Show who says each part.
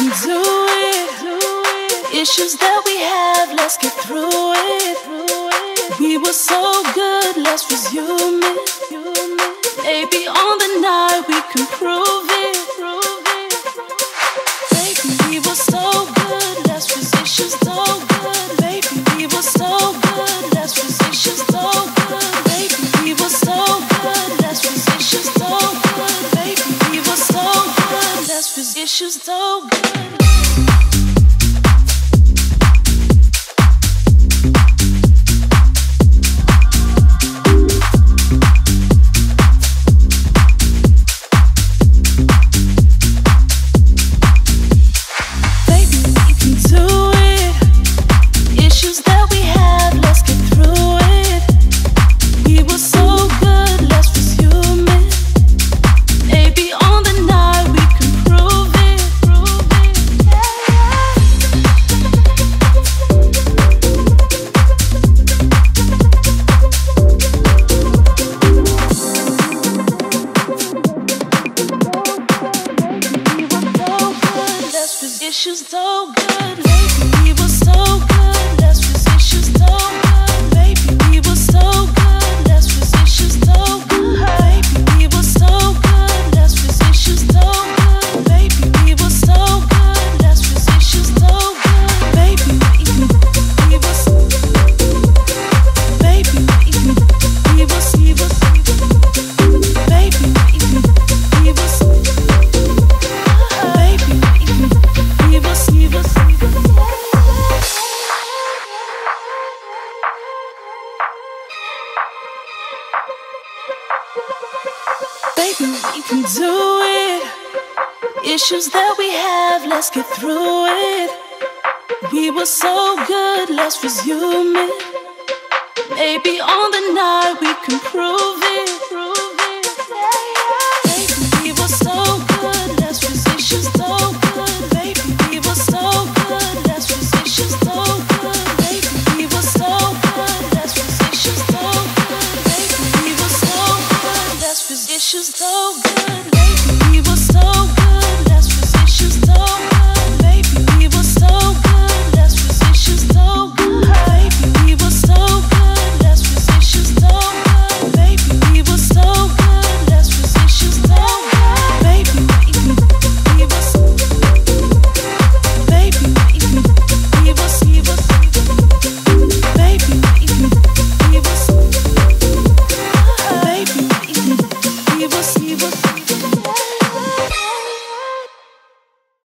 Speaker 1: and do it. Issues that we have, let's get through it. We were so good, let's resume it. Maybe on the night we can prove it. wish you so good. you so good, making me so Baby, we can do it. Issues that we have, let's get through it. We were so good, let's resume it. Maybe on the night we can prove it. good, baby, we were so